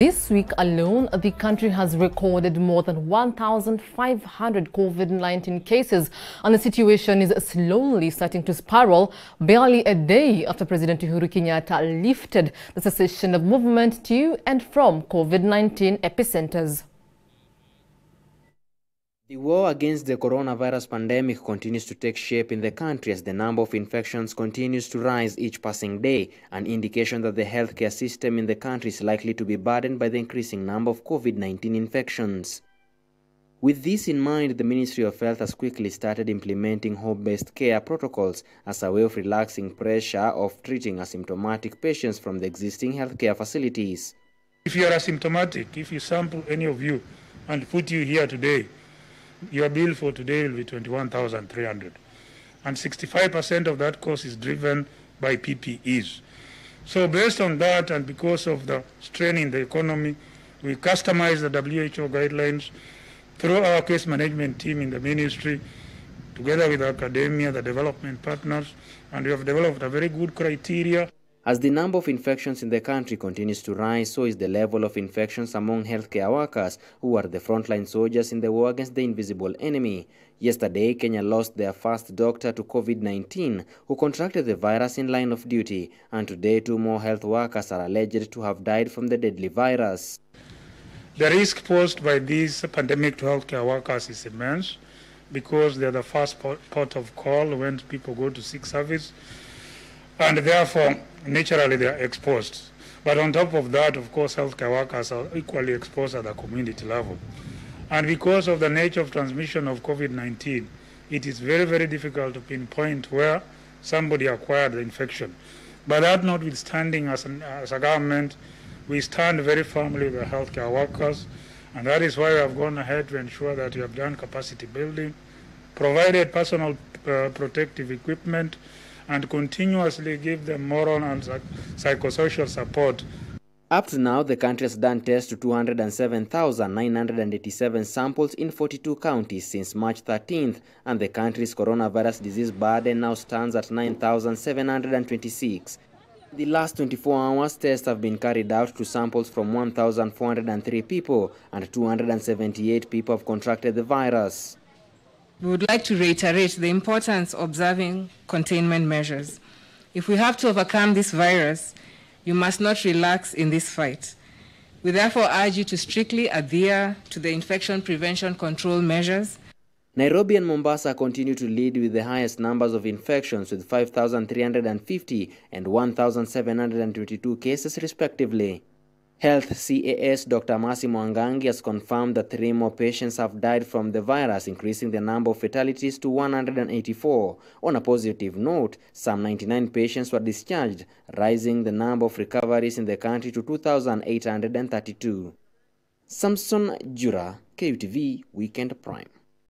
This week alone, the country has recorded more than 1,500 COVID-19 cases, and the situation is slowly starting to spiral barely a day after President Uhuru Kenyatta lifted the cessation of movement to and from COVID-19 epicenters. The war against the coronavirus pandemic continues to take shape in the country as the number of infections continues to rise each passing day, an indication that the healthcare system in the country is likely to be burdened by the increasing number of COVID-19 infections. With this in mind, the Ministry of Health has quickly started implementing home-based care protocols as a way of relaxing pressure of treating asymptomatic patients from the existing healthcare facilities. If you are asymptomatic, if you sample any of you and put you here today, your bill for today will be 21,300. And 65% of that cost is driven by PPEs. So based on that and because of the strain in the economy, we customize the WHO guidelines through our case management team in the ministry, together with academia, the development partners, and we have developed a very good criteria as the number of infections in the country continues to rise, so is the level of infections among healthcare workers, who are the frontline soldiers in the war against the invisible enemy. Yesterday, Kenya lost their first doctor to COVID-19, who contracted the virus in line of duty, and today two more health workers are alleged to have died from the deadly virus. The risk posed by this pandemic to healthcare workers is immense because they're the first port of call when people go to seek service and therefore naturally they are exposed. But on top of that, of course, healthcare workers are equally exposed at the community level. And because of the nature of transmission of COVID-19, it is very, very difficult to pinpoint where somebody acquired the infection. But that notwithstanding, as, an, as a government, we stand very firmly with the healthcare workers, and that is why we have gone ahead to ensure that we have done capacity building, provided personal uh, protective equipment, and continuously give them moral and psychosocial support. Up to now, the country has done tests to 207,987 samples in 42 counties since March 13th, and the country's coronavirus disease burden now stands at 9,726. The last 24 hours, tests have been carried out to samples from 1,403 people, and 278 people have contracted the virus. We would like to reiterate the importance of observing containment measures. If we have to overcome this virus, you must not relax in this fight. We therefore urge you to strictly adhere to the infection prevention control measures. Nairobi and Mombasa continue to lead with the highest numbers of infections with 5,350 and 1,722 cases respectively. Health CAS Dr. Masi Mwangangi has confirmed that three more patients have died from the virus, increasing the number of fatalities to 184. On a positive note, some 99 patients were discharged, rising the number of recoveries in the country to 2,832. Samson Jura, KUTV Weekend Prime.